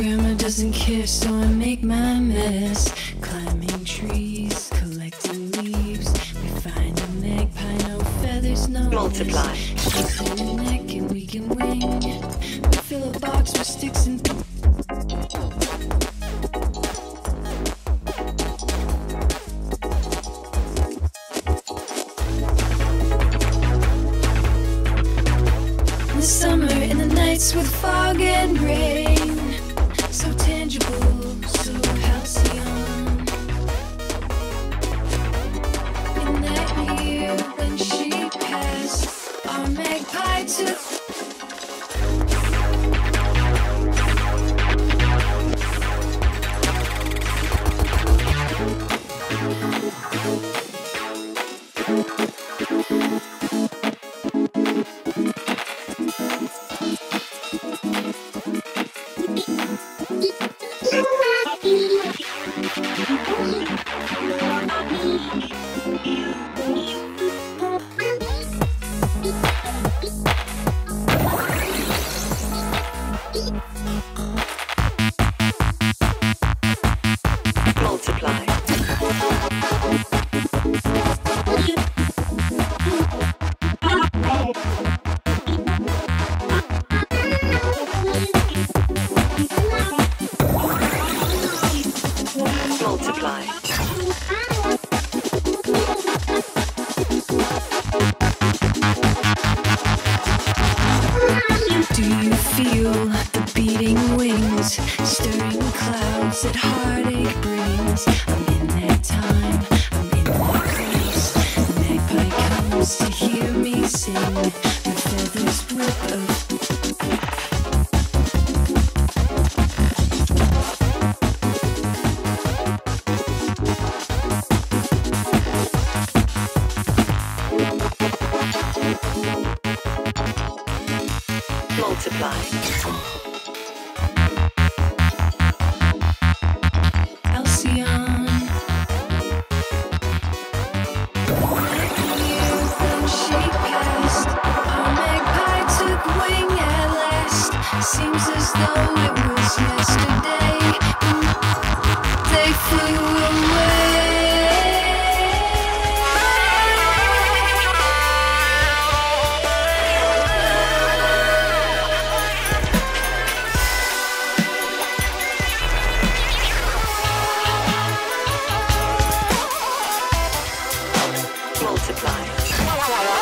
Grandma doesn't care, so I make my mess. Climbing trees, collecting leaves. We find a magpie, no feathers, no Multiply. The neck and we can wing. We fill a box with sticks and In the summer, in the nights with fog and rain, Multiply. Clouds that heartache brings? I'm in that time, I'm in that place. The magpie comes to hear me sing. The feathers whip Multiply. multiply.